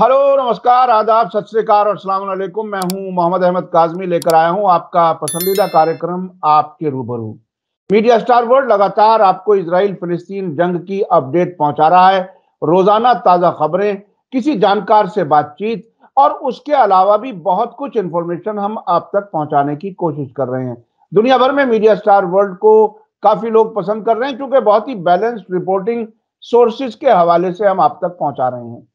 Hello, نمسکار، آداب، ست سرکار اور السلام علیکم۔ میں ہوں محمد احمد کاظمی، لے کر آیا ہوں آپ کا پسندیدہ کارکرم آپ کے روبرو۔ میڈیا سٹار ورلڈ لگاتار آپ کو اسرائیل فلسطین جنگ کی اپڈیٹ پہنچا رہا ہے۔ روزانہ تازہ خبریں، کسی جانکار سے بات چیت اور اس کے علاوہ بھی بہت کچھ انفارمیشن ہم آپ تک پہنچانے کی کوشش کر رہے ہیں۔ دنیا بھر میں میڈیا سٹار ورلڈ کو کافی لوگ پسند کر رہے ہیں کیونکہ بہت ہی بیلنس رپورٹنگ سورسز کے حوالے سے ہم آپ تک پہنچا رہے ہیں۔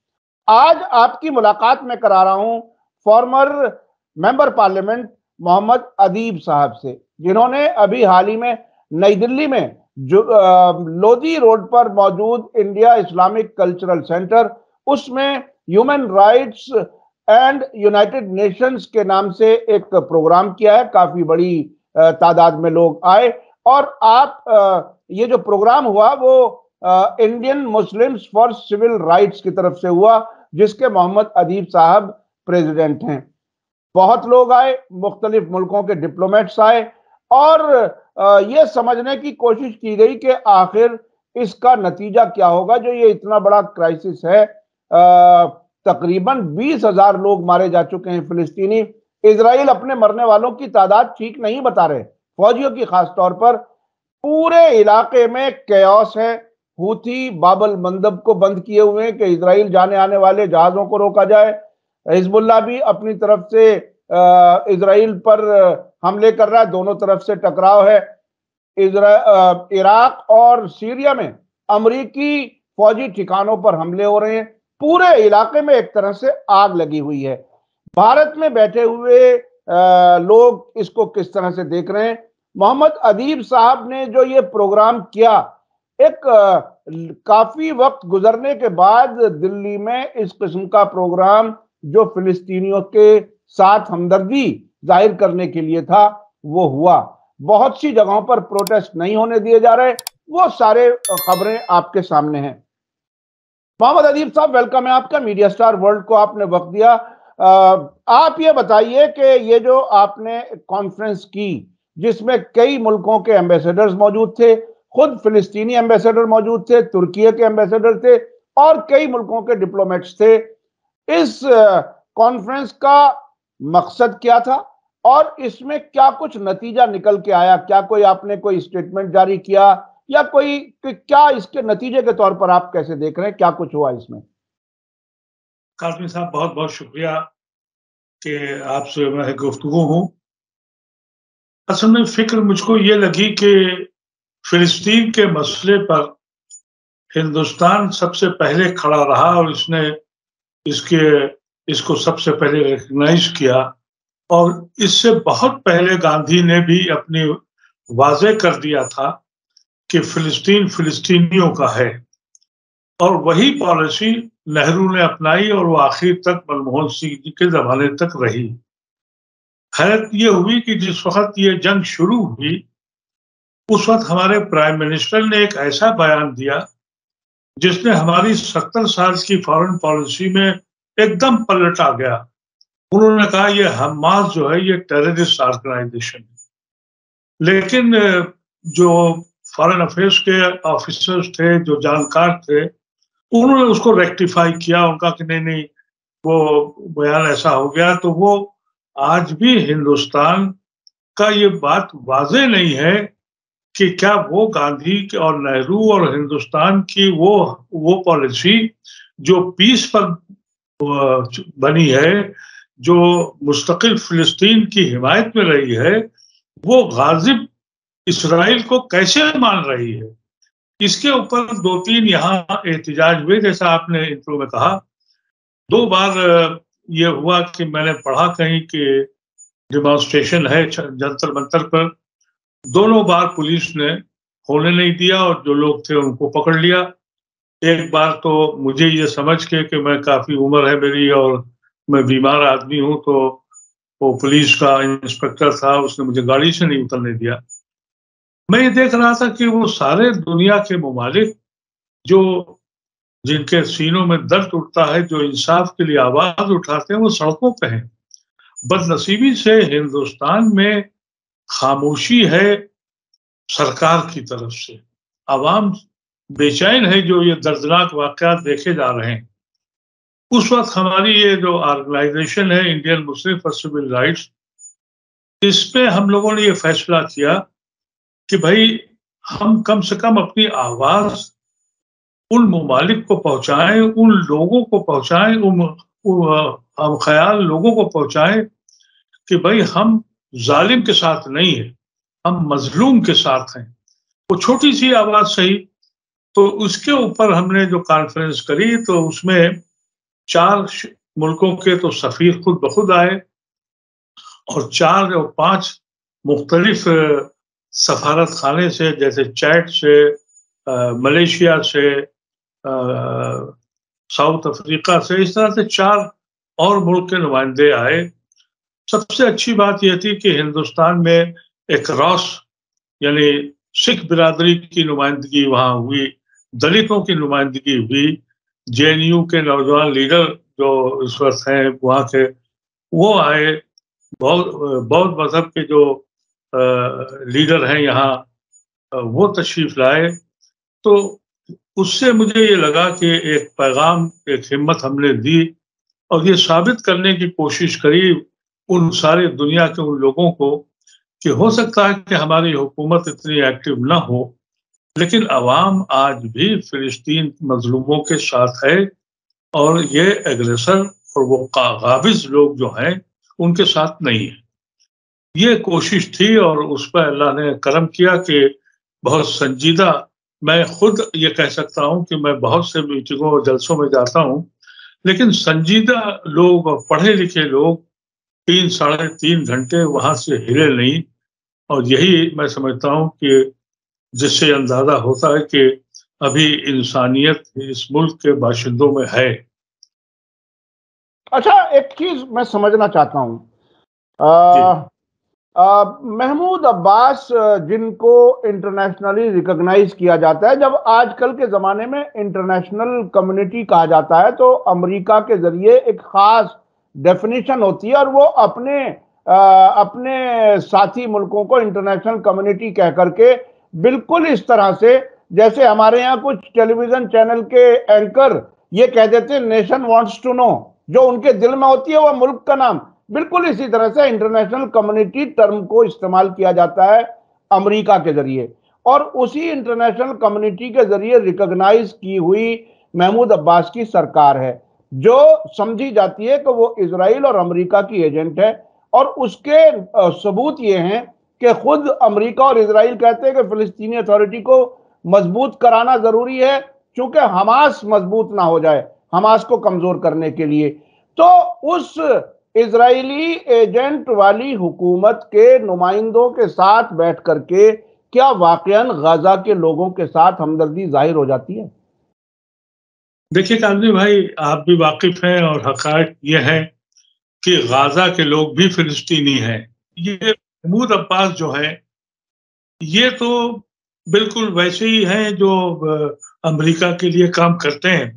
آج آپ کی ملاقات میں کرا رہا ہوں فارمر ممبر پارلیمنٹ محمد ادیب صاحب سے، جنہوں نے ابھی حال ہی میں نئی دلی میں لودھی روڈ پر موجود انڈیا اسلامک کلچرل سینٹر اس میں human rights and United Nations کے نام سے ایک پروگرام کیا ہے۔ کافی بڑی تعداد میں لوگ آئے اور آپ یہ جو پروگرام ہوا وہ Indian Muslims for civil rights کی طرف سے ہوا۔ جس کے محمد ادیب صاحب پریزیڈنٹ ہیں۔ بہت لوگ آئے، مختلف ملکوں کے ڈپلومیٹس آئے اور یہ سمجھنے کی کوشش کی گئی کہ آخر اس کا نتیجہ کیا ہوگا جو یہ اتنا بڑا کرائسس ہے۔ تقریباً بیس ہزار لوگ مارے جا چکے ہیں فلسطینی۔ اسرائیل اپنے مرنے والوں کی تعداد ٹھیک نہیں بتا رہے۔ فوجیوں کی خاص طور پر پورے علاقے میں کیوس ہے۔ ہوتی بابل مندب کو بند کیے ہوئے ہیں کہ اسرائیل جانے آنے والے جہازوں کو روکا جائے۔ حزب اللہ بھی اپنی طرف سے اسرائیل پر حملے کر رہا ہے۔ دونوں طرف سے ٹکراؤ ہے۔ عراق اور سیریا میں امریکی فوجی ٹھکانوں پر حملے ہو رہے ہیں۔ پورے علاقے میں ایک طرح سے آگ لگی ہوئی ہے۔ بھارت میں بیٹھے ہوئے لوگ اس کو کس طرح سے دیکھ رہے ہیں؟ محمد ادیب صاحب نے جو یہ پروگرام کیا ایک کافی وقت گزرنے کے بعد دلی میں اس قسم کا پروگرام جو فلسطینیوں کے ساتھ ہمدردی ظاہر کرنے کے لیے تھا، وہ ہوا۔ بہت سی جگہوں پر پروٹیسٹ نہیں ہونے دیے جا رہے، وہ سارے خبریں آپ کے سامنے ہیں۔ محمد ادیب صاحب، ویلکم ہے آپ کا۔ میڈیا سٹار ورلڈ کو آپ نے وقت دیا۔ آپ یہ بتائیے کہ یہ جو آپ نے کانفرنس کی، جس میں کئی ملکوں کے ایمبیسیڈرز موجود تھے خود فلسطینی ایمبیسیڈر موجود تھے، ترکیہ کے ایمبیسیڈر تھے اور کئی ملکوں کے ڈپلومیٹس تھے۔ اس کانفرنس کا مقصد کیا تھا اور اس میں کیا کچھ نتیجہ نکل کے آیا؟ کیا کوئی آپ نے کوئی اسٹیٹمنٹ جاری کیا؟ یا کوئی کیا اس کے نتیجے کے طور پر آپ کیسے دیکھ رہے ہیں؟ کیا کچھ ہوا اس میں؟ کاظمی صاحب، بہت بہت شکریہ کہ آپ سے میں گفتگو ہوں۔ اصل میں فکر مجھ کو یہ لگی کہ فلسطین کے مسئلے پر ہندوستان سب سے پہلے کھڑا رہا اور اس نے اس کے اس کو سب سے پہلے ریکگنائز کیا اور اس سے بہت پہلے گاندھی نے بھی اپنی واضح کر دیا تھا کہ فلسطین فلسطینیوں کا ہے اور وہی پالیسی نہرو نے اپنائی اور وہ آخر تک منموہن سنگھ جی کے زمانے تک رہی۔ حیرت یہ ہوئی کہ جس وقت یہ جنگ شروع ہوئی اس وقت ہمارے پرائم منسٹر نے ایک ایسا بیان دیا جس نے ہماری ستر سال کی فارن پالیسی میں ایک دم پلٹ آ گیا۔ انہوں نے کہا، یہ حماس جو ہے، یہ ٹیررسٹ آرگنائزیشن ہے۔ لیکن جو فارن افیئرس کے آفیسرس تھے، جو جانکار تھے، انہوں نے اس کو ریکٹیفائی کیا۔ ان کا کہ نہیں نہیں، وہ بیان ایسا ہو گیا تو وہ آج بھی ہندوستان کا یہ بات واضح نہیں ہے کہ کیا وہ گاندھی اور نہرو اور ہندوستان کی وہ وہ پالیسی جو پیس پر بنی ہے، جو مستقل فلسطین کی حمایت میں رہی ہے، وہ غازب اسرائیل کو کیسے مان رہی ہے؟ اس کے اوپر دو تین یہاں احتجاج ہوئے، جیسا آپ نے انٹرو میں کہا۔ دو بار یہ ہوا کہ میں نے پڑھا کہیں کہ ڈیمانسٹریشن ہے جنتر منتر پر۔ دونوں بار پولیس نے ہونے نہیں دیا اور جو لوگ تھے ان کو پکڑ لیا۔ ایک بار تو مجھے یہ سمجھ کے کہ میں کافی عمر ہے میری اور میں بیمار آدمی ہوں تو وہ پولیس کا انسپیکٹر تھا، اس نے مجھے گاڑی سے نہیں اترنے دیا۔ میں یہ دیکھ رہا تھا کہ وہ سارے دنیا کے ممالک جو جن کے سینوں میں درد اٹھتا ہے، جو انصاف کے لیے آواز اٹھاتے ہیں، وہ سڑکوں پہ ہیں۔ بد نصیبی سے ہندوستان میں خاموشی ہے سرکار کی طرف سے۔ عوام بے چین ہے جو یہ دردناک واقعات دیکھے جا رہے ہیں۔ اس وقت ہماری یہ جو آرگنائزیشن ہے Indian Muslim for civil rights اس پہ ہم لوگوں نے یہ فیصلہ کیا کہ بھائی ہم کم سے کم اپنی آواز ان ممالک کو پہنچائیں، ان لوگوں کو پہنچائیں ہم خیال لوگوں کو پہنچائیں کہ بھائی ہم ظالم کے ساتھ نہیں ہیں ہم مظلوم کے ساتھ ہیں۔ وہ چھوٹی سی آواز صحیح، تو اس کے اوپر ہم نے جو کانفرنس کری، تو اس میں چار ملکوں کے تو سفیر خود بخود آئے اور چار اور پانچ مختلف سفارت خانے سے، جیسے چیٹ سے ملیشیا سے ساؤتھ افریقہ سے، اس طرح سے چار اور ملک کے نمائندے آئے۔ سب سے اچھی بات یہ تھی کہ ہندوستان میں ایک راس یعنی سکھ برادری کی نمائندگی وہاں ہوئی، دلتوں کی نمائندگی ہوئی، جے این یو کے نوجوان لیڈر جو اس وقت ہیں وہاں کے، وہ آئے۔ بہت بودھ مذہب کے جو لیڈر ہیں یہاں، وہ تشریف لائے۔ تو اس سے مجھے یہ لگا کہ ایک پیغام، ایک ہمت ہم نے دی اور یہ ثابت کرنے کی کوشش کری۔ ان سارے دنیا کے ان لوگوں کو کہ ہو سکتا ہے کہ ہماری حکومت اتنی ایکٹیو نہ ہو، لیکن عوام آج بھی فلسطین مظلوموں کے ساتھ ہے اور یہ ایگریسر اور وہ قابض لوگ جو ہیں ان کے ساتھ نہیں ہے یہ کوشش تھی اور اس پہ اللہ نے کرم کیا کہ بہت سنجیدہ میں خود یہ کہہ سکتا ہوں کہ میں بہت سے میٹنگوں اور جلسوں میں جاتا ہوں، لیکن سنجیدہ لوگ اور پڑھے لکھے لوگ تین ساڑھے تین گھنٹے وہاں سے ہلے نہیں۔ اور یہی میں سمجھتا ہوں کہ جس سے اندازہ ہوتا ہے کہ ابھی انسانیت اس ملک کے باشندوں میں ہے۔ اچھا ایک چیز میں سمجھنا چاہتا ہوں۔ جی۔ محمود عباس جن کو انٹرنیشنلی ریکگنائز کیا جاتا ہے جب آج کل کے زمانے میں انٹرنیشنل کمیونٹی کہا جاتا ہے تو امریکہ کے ذریعے ایک خاص ڈیفینیشن ہوتی ہے اور وہ اپنے اپنے ساتھی ملکوں کو انٹرنیشنل کمیونٹی کہہ کر کے بالکل اس طرح سے، جیسے ہمارے یہاں کچھ ٹیلی ویژن چینل کے اینکر یہ کہہ دیتے ہیں نیشن وانٹس ٹو نو جو ان کے دل میں ہوتی ہے، وہ ملک کا نام۔ بالکل اسی طرح سے انٹرنیشنل کمیونٹی ٹرم کو استعمال کیا جاتا ہے امریکہ کے ذریعے۔ اور اسی انٹرنیشنل کمیونٹی کے ذریعے ریکگنائز کی ہوئی محمود عباس کی سرکار ہے۔ جو سمجھی جاتی ہے کہ وہ اسرائیل اور امریکہ کی ایجنٹ ہے اور اس کے ثبوت یہ ہیں کہ خود امریکہ اور اسرائیل کہتے ہیں کہ فلسطینی اتھارٹی کو مضبوط کرانا ضروری ہے چونکہ حماس مضبوط نہ ہو جائے، حماس کو کمزور کرنے کے لیے۔ تو اس اسرائیلی ایجنٹ والی حکومت کے نمائندوں کے ساتھ بیٹھ کر کے کیا واقعا غزہ کے لوگوں کے ساتھ ہمدردی ظاہر ہو جاتی ہے؟ دیکھیے کامنی بھائی، آپ بھی واقف ہیں اور حقائق یہ ہے کہ غازہ کے لوگ بھی فلسطینی ہیں۔ یہ محمود عباس جو ہے یہ تو بالکل ویسے ہی ہیں جو امریکہ کے لیے کام کرتے ہیں۔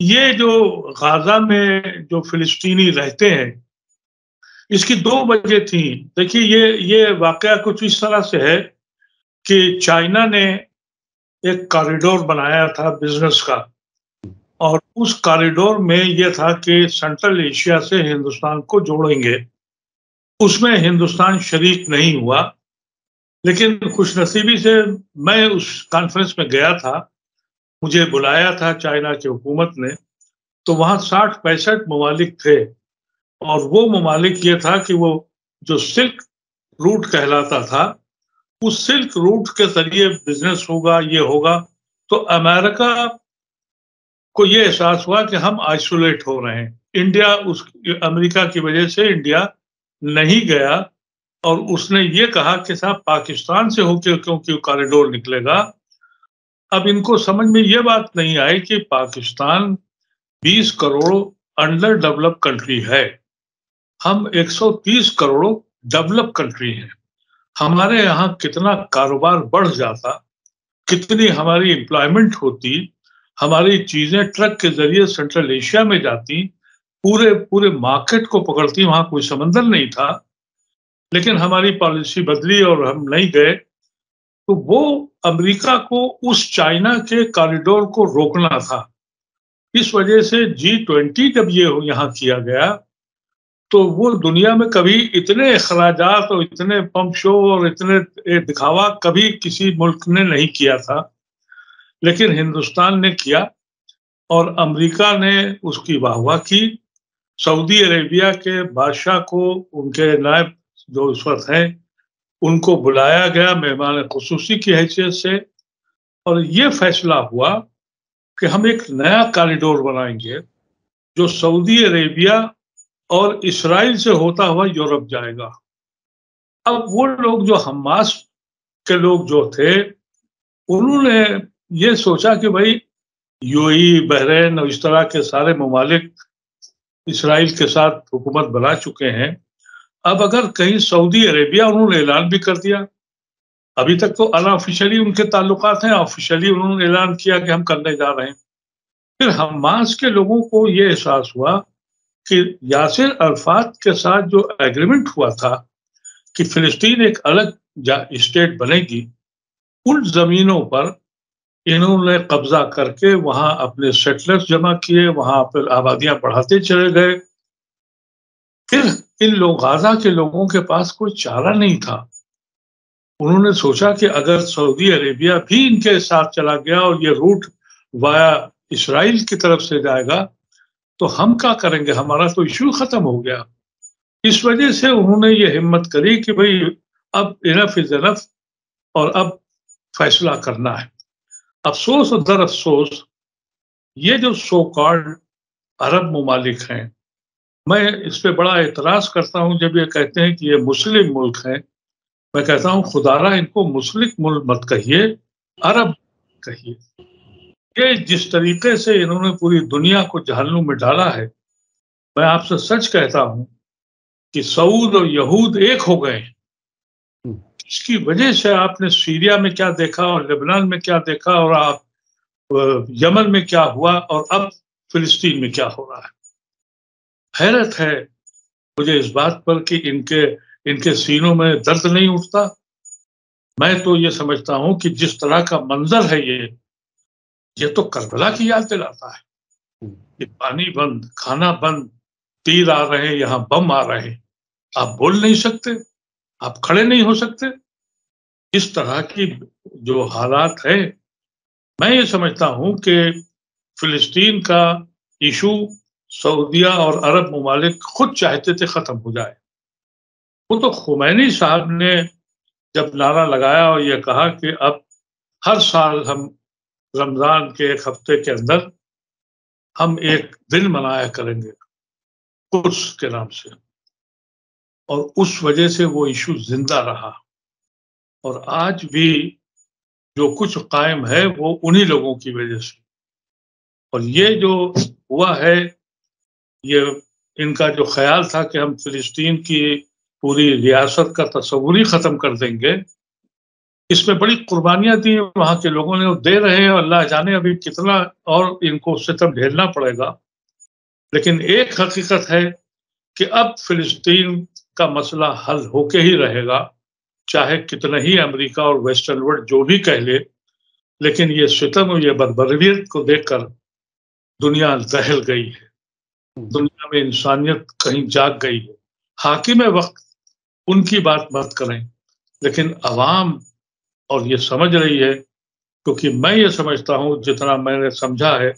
یہ جو غازہ میں جو فلسطینی رہتے ہیں، اس کی دو وجہ تھیں۔ دیکھیے، یہ یہ واقعہ کچھ اس طرح سے ہے کہ چائنا نے ایک کاریڈور بنایا تھا بزنس کا۔ اور اس کاریڈور میں یہ تھا کہ سینٹرل ایشیا سے ہندوستان کو جوڑیں گے۔ اس میں ہندوستان شریک نہیں ہوا، لیکن خوش نصیبی سے میں اس کانفرنس میں گیا تھا، مجھے بلایا تھا چائنا کی حکومت نے۔ تو وہاں ساٹھ پینسٹھ ممالک تھے، اور وہ ممالک یہ تھا کہ وہ جو سلک روٹ کہلاتا تھا، اس سلک روٹ کے ذریعے بزنس ہوگا، یہ ہوگا۔ تو امریکہ کو یہ احساس ہوا کہ ہم آئسولیٹ ہو رہے ہیں۔ انڈیا اس امریکہ کی وجہ سے انڈیا نہیں گیا اور اس نے یہ کہا کہ صاحب پاکستان سے ہو کے کیونکہ کاریڈور نکلے گا؟ اب ان کو سمجھ میں یہ بات نہیں آئی کہ پاکستان بیس کروڑ انڈر ڈیولپ کنٹری ہے۔ ہم ایک سو تیس کروڑ ڈیولپ کنٹری ہیں۔ ہمارے یہاں کتنا کاروبار بڑھ جاتا، کتنی ہماری امپلائمنٹ ہوتی ہماری چیزیں ٹرک کے ذریعے سینٹرل ایشیا میں جاتی، پورے پورے مارکیٹ کو پکڑتی، وہاں کوئی سمندر نہیں تھا۔ لیکن ہماری پالیسی بدلی اور ہم نہیں گئے، تو وہ امریکہ کو اس چائنا کے کاریڈور کو روکنا تھا۔ اس وجہ سے جی ٹوینٹی جب یہ یہاں کیا گیا، تو وہ دنیا میں کبھی اتنے اخراجات اور اتنے پمپ شو اور اتنے دکھاوا کبھی کسی ملک نے نہیں کیا تھا۔ لیکن ہندوستان نے کیا اور امریکہ نے اس کی واہ واہ کی۔ سعودی عربیہ کے بادشاہ کو ان کے نائب جو اس وقت ہیں، ان کو بلایا گیا مہمان خصوصی کی حیثیت سے۔ اور یہ فیصلہ ہوا کہ ہم ایک نیا کاریڈور بنائیں گے جو سعودی عربیہ اور اسرائیل سے ہوتا ہوا یورپ جائے گا۔ اب وہ لوگ جو حماس کے لوگ جو تھے، انہوں نے یہ سوچا کہ بھائی یو ای، بحرین اور اس طرح کے سارے ممالک اسرائیل کے ساتھ حکومت بنا چکے ہیں۔ اب اگر کہیں سعودی عربیہ انہوں نے اعلان بھی کر دیا، ابھی تک تو انآفیشلی ان کے تعلقات ہیں آفیشلی انہوں نے اعلان کیا کہ ہم کرنے جا رہے ہیں۔ پھر حماس کے لوگوں کو یہ احساس ہوا کہ یاسر عرفات کے ساتھ جو ایگریمنٹ ہوا تھا کہ فلسطین ایک الگ اسٹیٹ بنے گی، ان زمینوں پر انہوں نے قبضہ کر کے وہاں اپنے سیٹلرز جمع کیے، وہاں پھر آبادیاں بڑھاتے چلے گئے۔ پھر ان لوگ، غازہ کے لوگوں کے پاس کوئی چارہ نہیں تھا۔ انہوں نے سوچا کہ اگر سعودی عربیہ بھی ان کے ساتھ چلا گیا اور یہ روٹ وایا اسرائیل کی طرف سے جائے گا، تو ہم کیا کریں گے؟ ہمارا تو ایشو ختم ہو گیا۔ اس وجہ سے انہوں نے یہ ہمت کری کہ بھائی اب انف از انف اور اب فیصلہ کرنا ہے۔ افسوس اور در افسوس، یہ جو سو کارڈ عرب ممالک ہیں، میں اس پہ بڑا اعتراض کرتا ہوں جب یہ کہتے ہیں کہ یہ مسلم ملک ہیں، میں کہتا ہوں خدارہ ان کو مسلم ملک مت کہیے، عرب کہیے۔ کہ جس طریقے سے انہوں نے پوری دنیا کو جہنم میں ڈالا ہے، میں آپ سے سچ کہتا ہوں کہ سعود اور یہود ایک ہو گئے ہیں۔ اس کی وجہ سے آپ نے سیریا میں کیا دیکھا اور لبنان میں کیا دیکھا اور آپ یمن میں کیا ہوا اور اب فلسطین میں کیا ہو رہا ہے؟ حیرت ہے۔ مجھے اس بات پر کہ ان کے ان کے سینوں میں درد نہیں اٹھتا۔ میں تو یہ سمجھتا ہوں کہ جس طرح کا منظر ہے یہ یہ تو کربلا کی یاد دلاتا ہے۔ کہ پانی بند، کھانا بند، تیر آ رہے ہیں، یہاں بم آ رہے ہیں۔ آپ بول نہیں سکتے۔ آپ کھڑے نہیں ہو سکتے۔ اس طرح کی جو حالات ہے میں یہ سمجھتا ہوں کہ فلسطین کا ایشو سعودیہ اور عرب ممالک خود چاہتے تھے ختم ہو جائے۔ وہ تو خمینی صاحب نے جب نعرہ لگایا اور یہ کہا کہ اب ہر سال ہم رمضان کے ایک ہفتے کے اندر ہم ایک دن منایا کریں گے قرص کے نام سے۔ اور اس وجہ سے وہ ایشو زندہ رہا۔ اور آج بھی جو کچھ قائم ہے وہ انہی لوگوں کی وجہ سے۔ اور یہ جو ہوا ہے، یہ ان کا جو خیال تھا کہ ہم فلسطین کی پوری ریاست کا تصور ہی ختم کر دیں گے، اس میں بڑی قربانیاں دی وہاں کے لوگوں نے دے رہے ہیں، اللہ جانے ابھی کتنا اور ان کو ستم ڈھیلنا پڑے گا۔ لیکن ایک حقیقت ہے کہ اب فلسطین کا مسئلہ حل ہو کے ہی رہے گا، چاہے کتنا ہی امریکہ اور ویسٹرن ورلڈ جو بھی کہہ لے، لیکن یہ ستم اور یہ بدبرویت کو دیکھ کر دنیا دہل گئی ہے۔ دنیا میں انسانیت کہیں جاگ گئی ہے۔ حاکم وقت، ان کی بات مت کریں۔ لیکن عوام، اور یہ سمجھ رہی ہے، کیونکہ میں یہ سمجھتا ہوں، جتنا میں نے سمجھا ہے،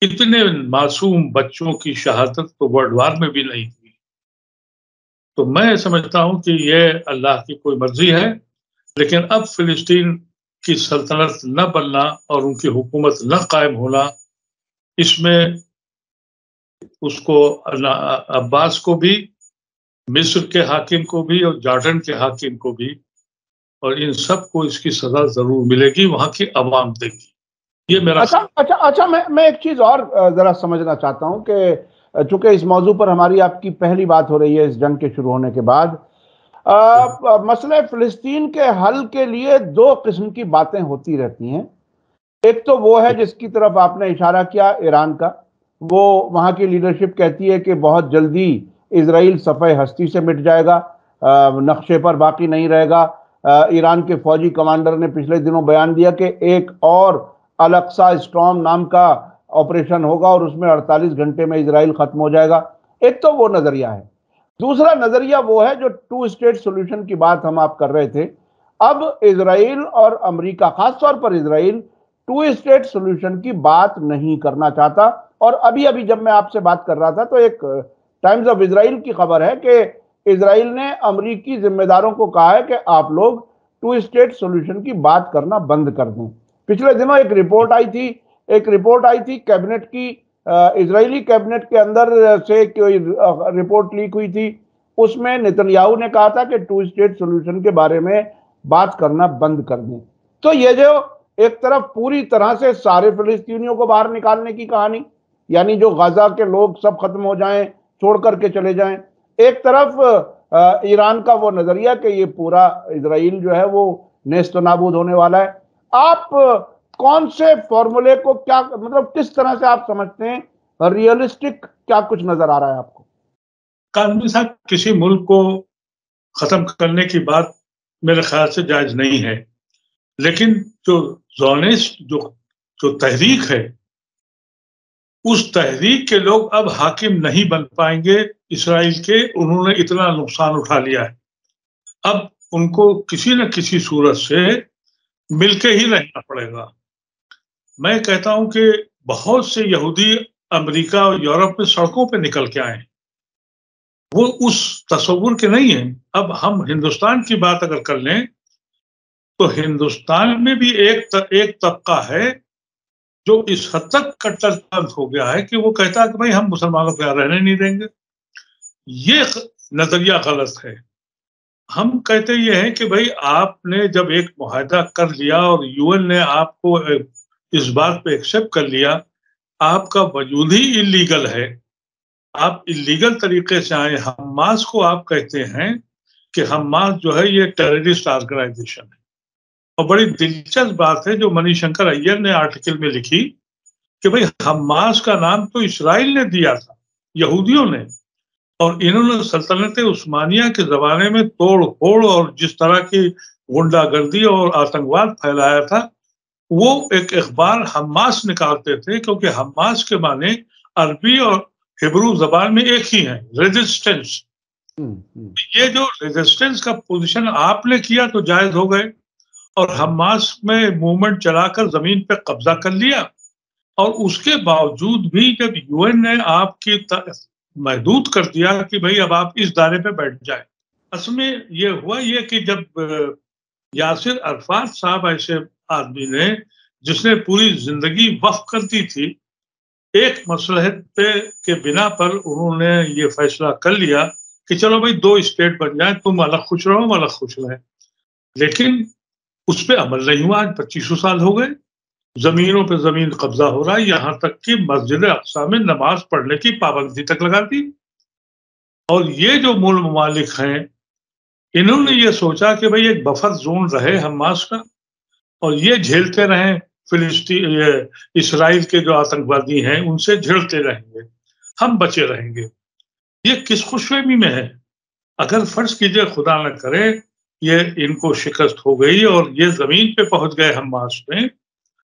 اتنے معصوم بچوں کی شہادت تو ورلڈ وار میں بھی نہیں۔ تو میں سمجھتا ہوں کہ یہ اللہ کی کوئی مرضی ہے، لیکن اب فلسطین کی سلطنت نہ بننا اور ان کی حکومت نہ قائم ہونا، اس میں اس کو عباس کو بھی، مصر کے حاکم کو بھی اور جارڈن کے حاکم کو بھی، اور ان سب کو اس کی سزا ضرور ملے گی، وہاں کی عوام دے گی۔ یہ میرا اچھا اچھا اچھا میں میں ایک چیز اور ذرا سمجھنا چاہتا ہوں کہ چونکہ اس موضوع پر ہماری آپ کی پہلی بات ہو رہی ہے، اس جنگ کے شروع ہونے کے بعد مسئلہ فلسطین کے حل کے لیے دو قسم کی باتیں ہوتی رہتی ہیں۔ ایک تو وہ ہے جس کی طرف آپ نے اشارہ کیا، ایران کا۔ وہ وہاں کی لیڈرشپ کہتی ہے کہ بہت جلدی اسرائیل صفحہ ہستی سے مٹ جائے گا نقشے پر باقی نہیں رہے گا۔ ایران کے فوجی کمانڈر نے پچھلے دنوں بیان دیا کہ ایک اور الکسا اسٹرام نام کا آپریشن ہوگا اور اس میں اڑتالیس گھنٹے میں اسرائیل ختم ہو جائے گا۔ ایک تو وہ نظریہ ہے۔ دوسرا نظریہ وہ ہے جو ٹو اسٹیٹ سولوشن کی بات ہم آپ کر رہے تھے۔ اب اسرائیل اور امریکہ، خاص طور پر اسرائیل ٹو اسٹیٹ سولوشن کی بات نہیں کرنا چاہتا۔ اور ابھی ابھی جب میں آپ سے بات کر رہا تھا تو ایک ٹائمز آف اسرائیل کی خبر ہے کہ اسرائیل نے امریکی ذمہ داروں کو کہا ہے کہ آپ لوگ ٹو اسٹیٹ سولوشن کی بات کرنا بند کر دیں۔ پچھلے دنوں ایک رپورٹ آئی تھی ایک رپورٹ آئی تھی کیبنٹ کی اسرائیلی کیبنٹ کے اندر سے کوئی رپورٹ لیک ہوئی تھی۔ اس میں نتنیاہو نے کہا تھا کہ ٹو اسٹیٹ سولوشن کے بارے میں بات کرنا بند کر دیں۔ تو یہ جو ایک طرف پوری طرح سے سارے فلسطینیوں کو باہر نکالنے کی کہانی یعنی جو غزہ کے لوگ سب ختم ہو جائیں، چھوڑ کر کے چلے جائیں، ایک طرف ایران کا وہ نظریہ کہ یہ پورا اسرائیل جو ہے وہ نیست و نابود ہونے والا ہے۔ آپ کون سے فارمولے کو کیا مطلب کس طرح سے آپ سمجھتے ہیں؟ ریئلسٹک کیا کچھ نظر آ رہا ہے آپ کو؟ صاحب، کسی ملک کو ختم کرنے کی بات میرے خیال سے جائز نہیں ہے۔ لیکن جو زونسٹ جو جو تحریک ہے، اس تحریک کے لوگ اب حاکم نہیں بن پائیں گے اسرائیل کے، انہوں نے اتنا نقصان اٹھا لیا ہے۔ اب ان کو کسی نہ کسی صورت سے مل کے ہی رہنا پڑے گا۔ میں کہتا ہوں کہ بہت سے یہودی امریکہ اور یورپ میں سڑکوں پہ نکل کے آئے وہ اس تصور کے نہیں ہیں۔ اب ہم ہندوستان کی بات اگر کر لیں، تو ہندوستان میں بھی ایک ایک طبقہ ہے جو اس حد تک کٹر ہو گیا ہے کہ وہ کہتا ہے کہ بھائی ہم مسلمانوں کو یہاں رہنے نہیں دیں گے۔ یہ نظریہ غلط ہے۔ ہم کہتے یہ ہیں کہ بھائی آپ نے جب ایک معاہدہ کر لیا اور یو این نے آپ کو اس بات پہ ایکسپٹ کر لیا، آپ کا وجود ہی انلیگل ہے۔ آپ انلیگل طریقے سے آئے، حماس کو آپ کہتے ہیں کہ حماس جو ہے یہ ٹیررسٹ آرگنائزیشن ہے۔ اور بڑی دلچسپ بات ہے جو منی شنکر ایئر نے آرٹیکل میں لکھی کہ بھائی حماس کا نام تو اسرائیل نے دیا تھا، یہودیوں نے۔ اور انہوں نے سلطنت عثمانیہ کے زمانے میں توڑ پھوڑ اور جس طرح کی گنڈا گردی اور آتنکواد پھیلایا تھا وہ ایک اخبار حماس نکالتے تھے کیونکہ حماس کے معنی عربی اور ہبرو زبان میں ایک ہی ہیں ریزسٹنس یہ جو ریزسٹنس کا پوزیشن آپ نے کیا تو جائز ہو گئے اور حماس میں موومنٹ چلا کر زمین پہ قبضہ کر لیا اور اس کے باوجود بھی جب یو این نے آپ کی محدود کر دیا کہ بھائی اب آپ اس دائرے پہ بیٹھ جائیں۔ اصل میں یہ ہوا یہ کہ جب یاسر عرفات صاحب ایسے آدمی نے جس نے پوری زندگی وقف کر دی تھی، ایک مسلحت پہ کے بنا پر انہوں نے یہ فیصلہ کر لیا کہ چلو بھائی دو اسٹیٹ بن جائیں، تم الگ خوش رہو، ہم الگ خوش رہیں۔ لیکن اس پہ عمل نہیں ہوا، آج پچیسوں سال ہو گئے، زمینوں پہ زمین قبضہ ہو رہا ہے، یہاں تک کہ مسجد اقسا میں نماز پڑھنے کی پابندی تک لگا دی۔ اور یہ جو مول ممالک ہیں، انہوں نے یہ سوچا کہ بھائی ایک بفر زون رہے حماس کا۔ اور یہ جھیلتے رہیں، فلسطین اسرائیل کے جو آتنکوادی ہیں، ان سے جھیلتے رہیں گے، ہم بچے رہیں گے۔ یہ کس خوش فہمی میں ہے؟ اگر فرض کیجیے خدا نہ کرے، یہ ان کو شکست ہو گئی اور یہ زمین پہ پہنچ گئے حماس میں،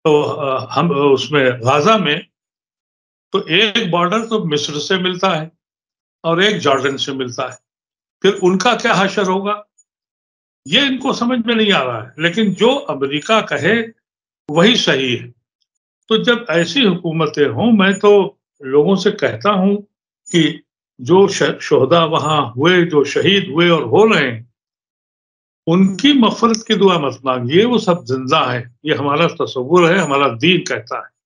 تو ہم، اس میں غازہ میں، تو ایک بارڈر تو مصر سے ملتا ہے اور ایک جارڈن سے ملتا ہے۔ پھر ان کا کیا حشر ہوگا؟ یہ ان کو سمجھ میں نہیں آ رہا ہے۔ لیکن جو امریکہ کہے، وہی صحیح ہے۔ تو جب ایسی حکومتیں ہوں، میں تو لوگوں سے کہتا ہوں کہ جو شہدا وہاں ہوئے، جو شہید ہوئے اور ہو رہے ہیں، ان کی مفرت کی دعا مت مانگیے، وہ سب زندہ ہے یہ ہمارا تصور ہے، ہمارا دین کہتا ہے۔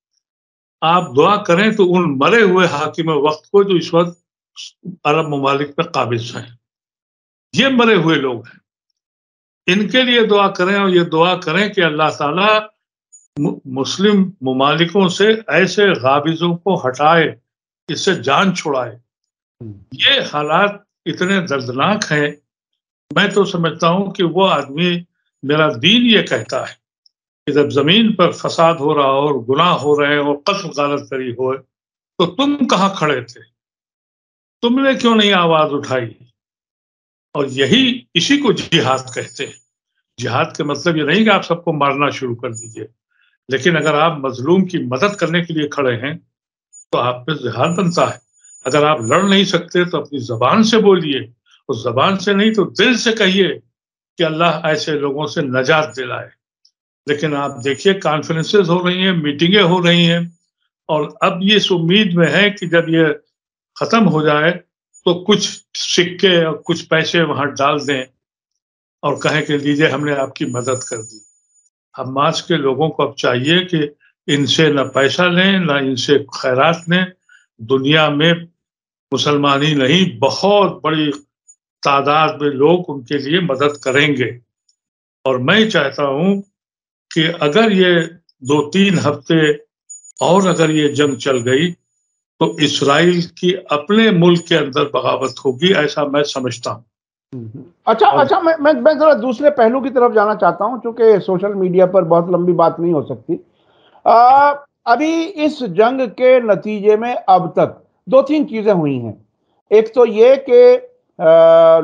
آپ دعا کریں تو ان مرے ہوئے حاکم وقت کو جو اس وقت عرب ممالک میں قابض ہیں۔ یہ مرے ہوئے لوگ ہیں۔ ان کے لیے دعا کریں اور یہ دعا کریں کہ اللہ تعالیٰ مسلم ممالکوں سے ایسے غابضوں کو ہٹائے اس سے جان چھڑائے۔ یہ حالات اتنے دردناک ہیں۔ میں تو سمجھتا ہوں کہ وہ آدمی میرا دین یہ کہتا ہے کہ جب زمین پر فساد ہو رہا ہو اور گناہ ہو رہے اور قتل غالت کری ہو تو تم کہاں کھڑے تھے؟ تم نے کیوں نہیں آواز اٹھائی؟ اور یہی اسی کو جہاد کہتے ہیں۔ جہاد کے مطلب یہ نہیں کہ آپ سب کو مارنا شروع کر دیجیے۔ لیکن اگر آپ مظلوم کی مدد کرنے کے لیے کھڑے ہیں تو آپ پہ زہار بنتا ہے۔ اگر آپ لڑ نہیں سکتے تو اپنی زبان سے بولیے۔ اس زبان سے نہیں تو دل سے کہیے کہ اللہ ایسے لوگوں سے نجات دلائے۔ لیکن آپ دیکھیے کانفرنسز ہو رہی ہیں میٹنگیں ہو رہی ہیں۔ اور اب یہ اس امید میں ہے کہ جب یہ ختم ہو جائے تو کچھ سکے اور کچھ پیسے وہاں ڈال دیں اور کہیں کہ لیجیے ہم نے آپ کی مدد کر دی۔ حماس کے لوگوں کو اب چاہیے کہ ان سے نہ پیسہ لیں، نہ ان سے خیرات لیں۔ دنیا میں مسلمان ہی نہیں، بہت بڑی تعداد میں لوگ ان کے لیے مدد کریں گے۔ اور میں چاہتا ہوں کہ اگر یہ دو تین ہفتے اور اگر یہ جنگ چل گئی تو اسرائیل کی اپنے ملک کے اندر بغاوت ہوگی ایسا میں سمجھتا ہوں۔ اچھا اچھا میں میں ذرا دوسرے پہلو کی طرف جانا چاہتا ہوں چونکہ سوشل میڈیا پر بہت لمبی بات نہیں ہو سکتی۔ ابھی اس جنگ کے نتیجے میں اب تک دو تین چیزیں ہوئی ہیں۔ ایک تو یہ کہ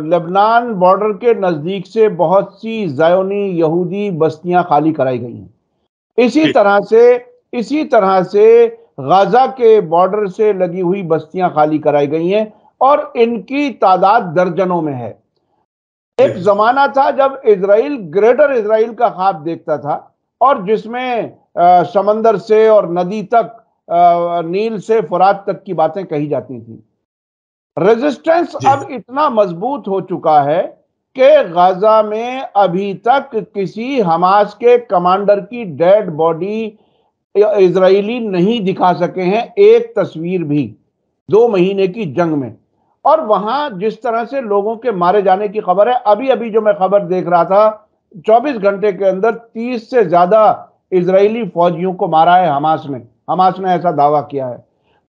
لبنان بارڈر کے نزدیک سے بہت سی زیونی یہودی بستیاں خالی کرائی گئی ہیں۔ اسی طرح سے اسی طرح سے غازہ کے بارڈر سے لگی ہوئی بستیاں خالی کرائی گئی ہیں اور ان کی تعداد درجنوں میں ہے۔ ایک زمانہ تھا جب اسرائیل گریٹر اسرائیل کا خواب دیکھتا تھا اور جس میں سمندر سے اور ندی تک نیل سے فرات تک کی باتیں کہی جاتی تھیں۔ ریزسٹنس جی۔ اب اتنا مضبوط ہو چکا ہے کہ غازہ میں ابھی تک کسی حماس کے کمانڈر کی ڈیڈ باڈی اسرائیلی نہیں دکھا سکے ہیں ایک تصویر بھی دو مہینے کی جنگ میں۔ اور وہاں جس طرح سے لوگوں کے مارے جانے کی خبر ہے، ابھی ابھی جو میں خبر دیکھ رہا تھا، چوبیس گھنٹے کے اندر تیس سے زیادہ اسرائیلی فوجیوں کو مارا ہے حماس نے۔ حماس نے ایسا دعویٰ کیا ہے۔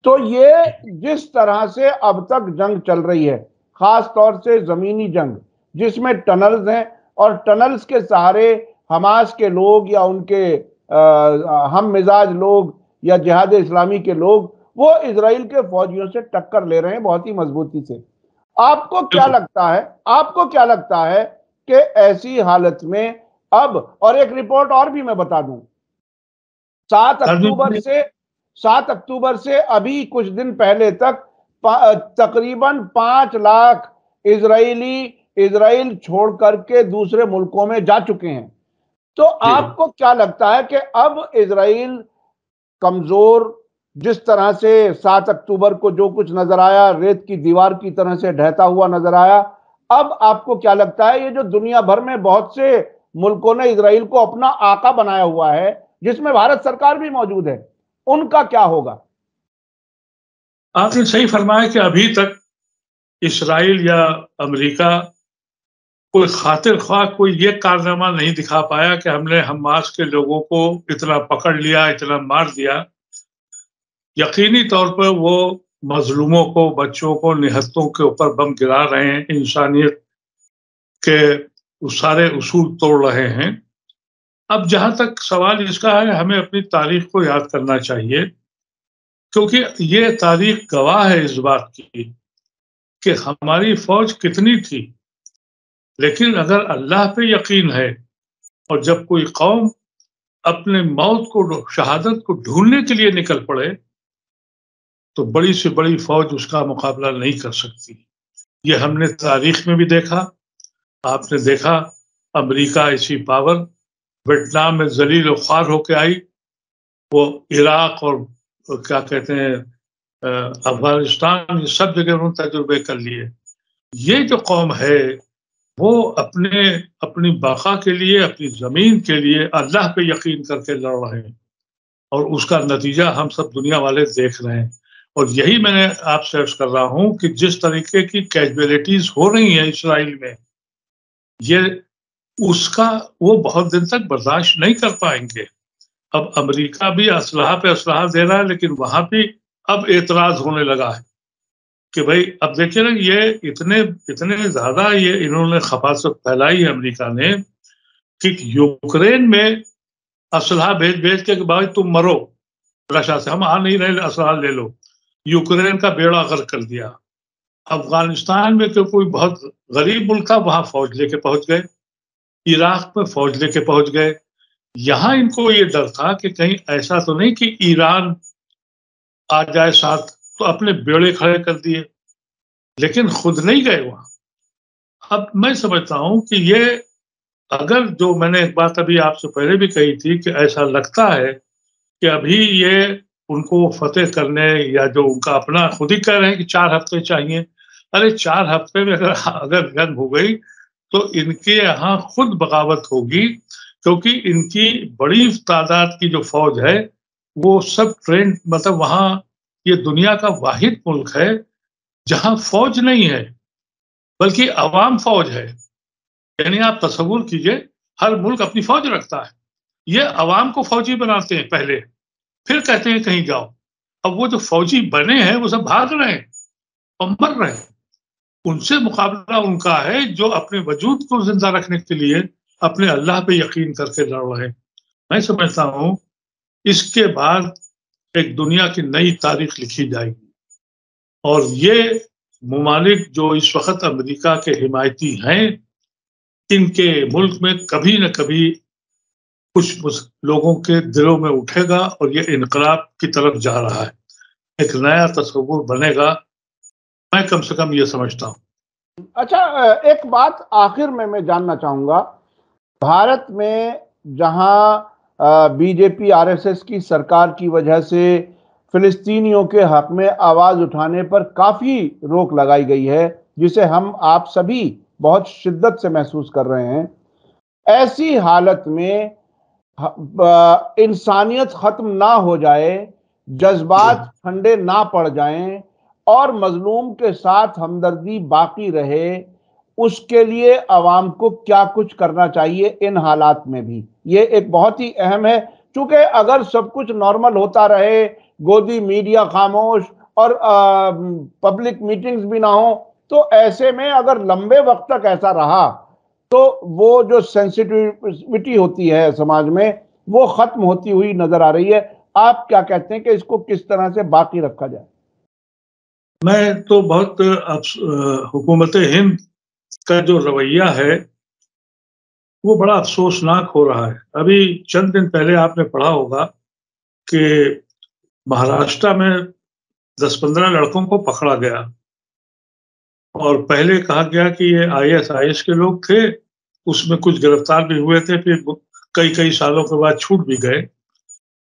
تو یہ جس طرح سے اب تک جنگ چل رہی ہے، خاص طور سے زمینی جنگ، جس میں ٹنلز ہیں اور ٹنلز کے سہارے حماس کے لوگ یا ان کے ہم مزاج لوگ یا جہاد اسلامی کے لوگ وہ اسرائیل کے فوجیوں سے ٹکر لے رہے ہیں بہت ہی مضبوطی سے۔ آپ کو کیا لگتا ہے؟ آپ کو کیا لگتا ہے کہ ایسی حالت میں اب اور ایک رپورٹ اور بھی میں بتا دوں۔ سات اکتوبر سے سات اکتوبر سے ابھی کچھ دن پہلے تک تقریباً پانچ لاکھ اسرائیلی اسرائیل چھوڑ کر کے دوسرے ملکوں میں جا چکے ہیں۔ تو جی۔ آپ کو کیا لگتا ہے کہ اب اسرائیل کمزور جس طرح سے سات اکتوبر کو جو کچھ نظر آیا ریت کی دیوار کی طرح سے ڈھہتا ہوا نظر آیا اب آپ کو کیا لگتا ہے یہ جو دنیا بھر میں بہت سے ملکوں نے اسرائیل کو اپنا آقا بنایا ہوا ہے جس میں بھارت سرکار بھی موجود ہے ان کا کیا ہوگا آپ نے صحیح فرمایا کہ ابھی تک اسرائیل یا امریکہ کوئی خاطر خواہ کوئی یہ کارنامہ نہیں دکھا پایا کہ ہم نے حماس کے لوگوں کو اتنا پکڑ لیا، اتنا مار دیا۔ یقینی طور پر وہ مظلوموں کو، بچوں کو نہتوں کے اوپر بم گرا رہے ہیں۔ انسانیت کے سارے اصول توڑ رہے ہیں۔ اب جہاں تک سوال اس کا ہے، ہمیں اپنی تاریخ کو یاد کرنا چاہیے۔ کیونکہ یہ تاریخ گواہ ہے اس بات کی کہ ہماری فوج کتنی تھی۔ لیکن اگر اللہ پہ یقین ہے اور جب کوئی قوم اپنے موت کو، شہادت کو ڈھونڈنے کے لیے نکل پڑے، تو بڑی سے بڑی فوج اس کا مقابلہ نہیں کر سکتی۔ یہ ہم نے تاریخ میں بھی دیکھا، آپ نے دیکھا، امریکہ ایسی پاور ویٹنام میں ذلیل و خوار ہو کے آئی۔ وہ عراق اور کیا کہتے ہیں، افغانستان، یہ سب جگہ انہوں نے تجربے کر لیے۔ یہ جو قوم ہے وہ اپنے، اپنی بقا کے لیے، اپنی زمین کے لیے اللہ پہ یقین کر کے لڑ رہے ہیں۔ اور اس کا نتیجہ ہم سب دنیا والے دیکھ رہے ہیں۔ اور یہی میں نے آپ سے عرض کر رہا ہوں کہ جس طریقے کی کیجویلٹیز ہو رہی ہیں اسرائیل میں، یہ اس کا وہ بہت دن تک برداشت نہیں کر پائیں گے۔ اب امریکہ بھی اسلحہ پہ اسلحہ دے رہا ہے، لیکن وہاں بھی اب اعتراض ہونے لگا ہے۔ کہ بھائی، اب دیکھیے نا، یہ اتنے اتنے زیادہ یہ انہوں نے خفاصت پھیلائی ہے امریکہ نے کہ یوکرین میں اسلحہ بھیج بھیج کے کہ بھائی تم مرو۔ رشا سے ہم آ نہیں رہے، اسلحہ لے لو۔ یوکرین کا بیڑا غر کر دیا۔ افغانستان میں تو کوئی بہت غریب ملک تھا، وہاں فوج لے کے پہنچ گئے۔ عراق میں فوج لے کے پہنچ گئے۔ یہاں ان کو یہ ڈر تھا کہ کہیں ایسا تو نہیں کہ ایران آ جائے ساتھ تو اپنے بیڑے کھڑے کر دیے۔ لیکن خود نہیں گئے وہاں۔ اب میں سمجھتا ہوں کہ یہ اگر جو میں نے ایک بات ابھی آپ سے پہلے بھی کہی تھی کہ ایسا لگتا ہے کہ ابھی یہ ان کو فتح کرنے یا جو ان کا اپنا خود ہی کہہ رہے ہیں کہ چار ہفتے چاہیے۔ ارے چار ہفتے میں اگر اگر جنگ ہو گئی تو ان کے یہاں خود بغاوت ہوگی، کیونکہ ان کی بڑی تعداد کی جو فوج ہے وہ سب ٹرین مطلب وہاں یہ دنیا کا واحد ملک ہے جہاں فوج نہیں ہے، بلکہ عوام فوج ہے۔ یعنی آپ تصور کیجیے، ہر ملک اپنی فوج رکھتا ہے۔ یہ عوام کو فوجی بناتے ہیں پہلے، پھر کہتے ہیں کہیں جاؤ۔ اب وہ جو فوجی بنے ہیں، وہ سب بھاگ رہے ہیں اور مر رہے ہیں۔ ان سے مقابلہ ان کا ہے جو اپنے وجود کو زندہ رکھنے کے لیے اپنے اللہ پہ یقین کر کے لڑ رہے ہیں۔ میں سمجھتا ہوں، اس کے بعد ایک دنیا کی نئی تاریخ لکھی جائے گی۔ اور یہ ممالک جو اس وقت امریکہ کے حمایتی ہیں، ان کے ملک میں کبھی نہ کبھی کچھ لوگوں کے دلوں میں اٹھے گا اور یہ انقلاب کی طرف جا رہا ہے۔ ایک نیا تصور بنے گا۔ میں کم سے کم یہ سمجھتا ہوں۔ اچھا ایک بات آخر میں میں جاننا چاہوں گا۔ بھارت میں جہاں B J P, R S S کی سرکار کی وجہ سے فلسطینیوں کے حق میں آواز اٹھانے پر کافی روک لگائی گئی ہے، جسے ہم آپ سبھی بہت شدت سے محسوس کر رہے ہیں۔ ایسی حالت میں انسانیت ختم نہ ہو جائے، جذبات ٹھنڈے نہ پڑ جائیں اور مظلوم کے ساتھ ہمدردی باقی رہے اس کے لیے عوام کو کیا کچھ کرنا چاہیے ان حالات میں بھی۔ یہ ایک بہت ہی اہم ہے، چونکہ اگر سب کچھ نارمل ہوتا رہے، گودی میڈیا خاموش اور پبلک میٹنگز بھی نہ ہوں، تو ایسے میں اگر لمبے وقت تک ایسا رہا، تو وہ جو سینسٹیوٹی ہوتی ہے سماج میں، وہ ختم ہوتی ہوئی نظر آ رہی ہے۔ آپ کیا کہتے ہیں کہ اس کو کس طرح سے باقی رکھا جائے؟ میں تو بہت حکومت ہند کا جو رویہ ہے، وہ بڑا افسوسناک ہو رہا ہے۔ ابھی چند دن پہلے آپ نے پڑھا ہوگا کہ مہاراشٹرا میں دس پندرہ لڑکوں کو پکڑا گیا۔ اور پہلے کہا گیا کہ یہ آئی ایس آئی ایس کے لوگ تھے، اس میں کچھ گرفتار بھی ہوئے تھے، پھر کئی کئی سالوں کے بعد چھوٹ بھی گئے۔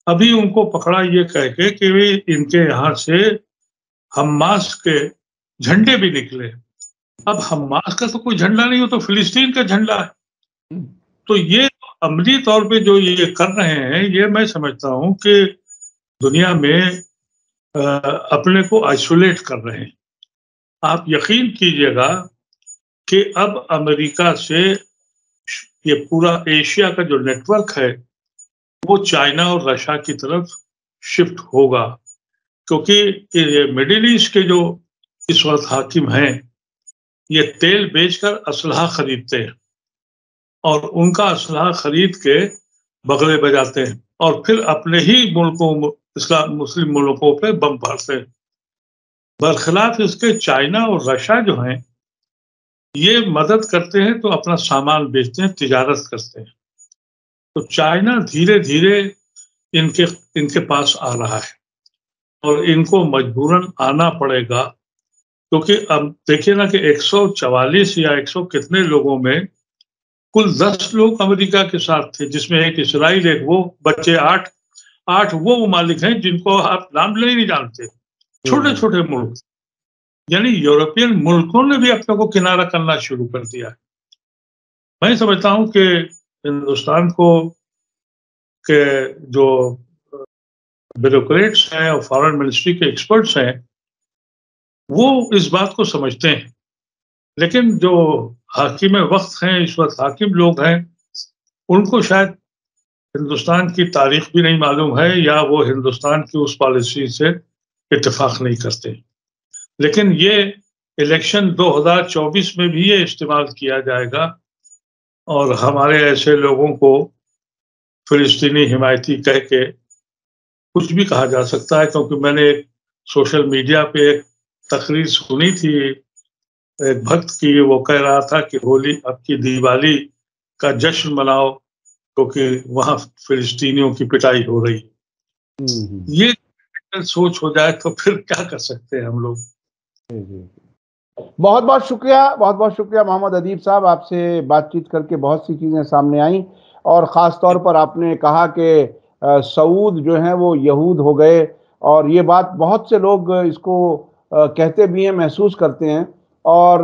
ابھی ان کو پکڑا یہ کہہ کے کہ ان کے یہاں سے حماس کے جھنڈے بھی نکلے۔ اب حماس کا تو کوئی جھنڈا نہیں ہو تو فلسطین کا جھنڈا ہے۔ تو یہ عملی طور پہ جو یہ کر رہے ہیں یہ میں سمجھتا ہوں کہ دنیا میں اپنے کو آئسولیٹ کر رہے ہیں۔ آپ یقین کیجیے گا کہ اب امریکہ سے یہ پورا ایشیا کا جو نیٹ ورک ہے وہ چائنا اور رشیا کی طرف شفٹ ہوگا۔ کیونکہ مڈل ایسٹ کے جو اس وقت حاکم ہیں یہ تیل بیچ کر اسلحہ خریدتے ہیں اور ان کا اسلحہ خرید کے بغلے بجاتے ہیں اور پھر اپنے ہی ملکوں اسلام مسلم ملکوں پہ بم پھاڑتے ہیں۔ برخلاف اس کے چائنا اور رشیا جو ہیں، یہ مدد کرتے ہیں تو اپنا سامان بیچتے ہیں، تجارت کرتے ہیں۔ تو چائنا دھیرے دھیرے ان کے ان کے پاس آ رہا ہے اور ان کو مجبوراً آنا پڑے گا۔ کیونکہ اب دیکھیے نا کہ ایک سو چوالیس یا ایک سو کتنے لوگوں میں کل دس لوگ امریکہ کے ساتھ تھے جس میں ایک اسرائیل ایک وہ بچے آٹھ آٹھ وہ ممالک ہیں جن کو آپ نام لے نہیں جانتے۔ چھوٹے چھوٹے ملک۔ یعنی یورپین ملکوں نے بھی اپنے کو کنارہ کرنا شروع کر دیا۔ میں سمجھتا ہوں کہ ہندوستان کو کہ جو بیوروکریٹس ہیں اور فارن منسٹری کے ایکسپرٹس ہیں وہ اس بات کو سمجھتے ہیں۔ لیکن جو حاکم وقت ہیں، اس وقت حاکم لوگ ہیں، ان کو شاید ہندوستان کی تاریخ بھی نہیں معلوم ہے یا وہ ہندوستان کی اس پالیسی سے اتفاق نہیں کرتے۔ لیکن یہ الیکشن دو ہزار چوبیس میں بھی یہ استعمال کیا جائے گا۔ اور ہمارے ایسے لوگوں کو فلسطینی حمایتی کہہ کے کچھ بھی کہا جا سکتا ہے، کیونکہ میں نے ایک سوشل میڈیا پہ ایک تقریر سنی تھی، ایک بھکت کی وہ کہہ رہا تھا کہ ہولی اب کی دیوالی کا جشن مناؤ، کیونکہ وہاں فلسطینیوں کی پٹائی ہو رہی۔ یہ سوچ ہو جائے تو پھر کیا کر سکتے ہیں ہم لوگ؟ بہت بہت شکریہ، بہت بہت شکریہ محمد ادیب صاحب، آپ سے بات چیت کر کے بہت سی چیزیں سامنے آئیں۔ اور خاص طور پر آپ نے کہا کہ سعود جو ہیں وہ یہود ہو گئے۔ اور یہ بات بہت سے لوگ اس کو کہتے بھی ہیں محسوس کرتے ہیں۔ اور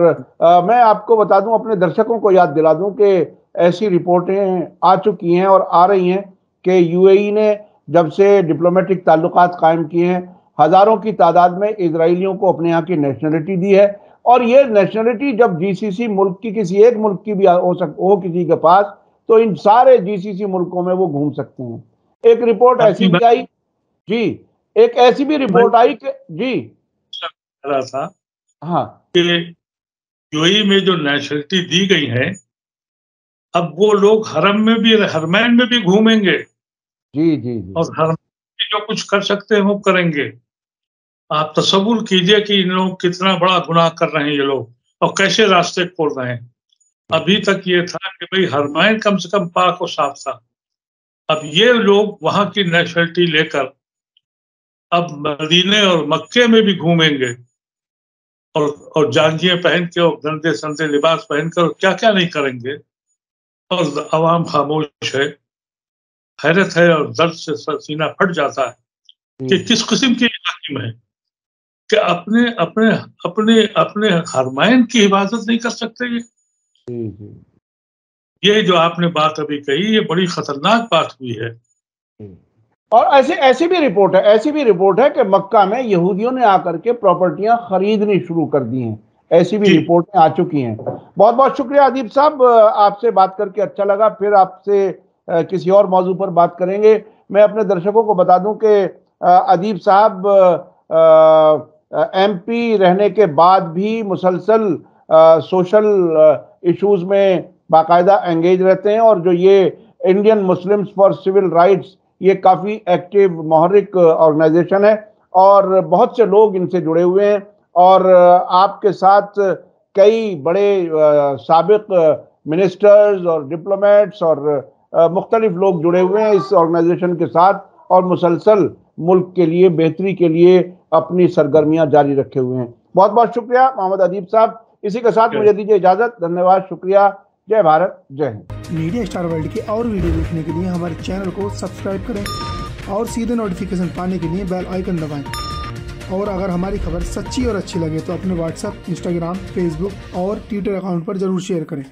میں آپ کو بتا دوں اپنے درشکوں کو یاد دلا دوں کہ ایسی رپورٹیں آ چکی ہیں اور آ رہی ہیں کہ یو اے ای نے جب سے ڈپلومیٹک تعلقات قائم کیے ہیں ہزاروں کی تعداد میں اسرائیلیوں کو اپنے یہاں کی نیشنلٹی دی ہے۔ اور یہ نیشنلٹی جب جی سی سی ملک کی کسی ایک ملک کی بھی ہو سک ہو کسی کے پاس تو ان سارے جی سی سی ملکوں میں وہ گھوم سکتے ہیں۔ ایک رپورٹ ایسی بھی آئی۔ جی ایک ایسی بھی رپورٹ آئی کہ جی۔ رہا تھا۔ کہ کہ جوئی میں جو نیشنلٹی دی گئی ہے اب وہ لوگ حرم میں بھی حرمین میں بھی گھومیں گے۔ جی جی, جی۔ اور حرمین میں جو کچھ کر سکتے ہیں وہ کریں گے۔ آپ تصور کیجیے کہ ان لوگ کتنا بڑا گناہ کر رہے ہیں یہ لوگ۔ اور کیسے راستے کھول رہے ہیں۔ ابھی تک یہ تھا کہ بھئی ہرمائن کم سے کم پاک و صاف تھا۔ اب یہ لوگ وہاں کی نیشنلٹی لے کر اب مدینے اور مکے میں بھی گھومیں گے۔ اور اور جانجیاں پہن کے اور گندے سندے لباس پہن کر کیا کیا نہیں کریں گے؟ اور عوام خاموش ہے حیرت ہے اور درد سے سینہ پھٹ جاتا ہے کہ کس قسم کی حاکم ہے کہ اپنے اپنے اپنے اپنے حرمائن کی حفاظت نہیں کر سکتے یہ؟ یہ جو آپ نے بات ابھی کہی یہ بڑی خطرناک بات ہوئی ہے۔ اور ایسے ایسی بھی رپورٹ ہے ایسی بھی رپورٹ ہے کہ مکہ میں یہودیوں نے آ کر کے پراپرٹیاں خریدنی شروع کر دی ہیں۔ ایسی بھی جی۔ رپورٹیں آ چکی ہیں۔ بہت بہت شکریہ ادیب صاحب۔ آپ سے بات کر کے اچھا لگا۔ پھر آپ سے کسی اور موضوع پر بات کریں گے۔ میں اپنے درشکوں کو بتا دوں کہ ادیب صاحب ایم پی رہنے کے بعد بھی مسلسل سوشل ایشوز میں باقاعدہ انگیج رہتے ہیں اور جو یہ Indian Muslims for civil rights یہ کافی ایکٹیو محرک آرگنائزیشن ہے اور بہت سے لوگ ان سے جڑے ہوئے ہیں اور آپ کے ساتھ کئی بڑے سابق منسٹرز اور ڈپلومیٹس اور مختلف لوگ جڑے ہوئے ہیں اس آرگنائزیشن کے ساتھ اور مسلسل ملک کے لیے بہتری کے لیے اپنی سرگرمیاں جاری رکھے ہوئے ہیں۔ بہت بہت شکریہ محمد ادیب صاحب۔ اسی کے ساتھ جی۔ مجھے دیجیے اجازت۔ دھنیہ واد شکریہ۔ جے بھارت۔ جے ہند۔ میڈیا اسٹار ورلڈ کے اور ویڈیو دیکھنے کے لیے ہمارے چینل کو سبسکرائب کریں اور سیدھے نوٹیفیکیشن پانے کے لیے بیل آئکن دبائیں۔ اور اگر ہماری خبر سچی اور اچھی لگے تو اپنے WhatsApp Instagram Facebook اور ٹویٹر اکاؤنٹ پر ضرور شیئر کریں۔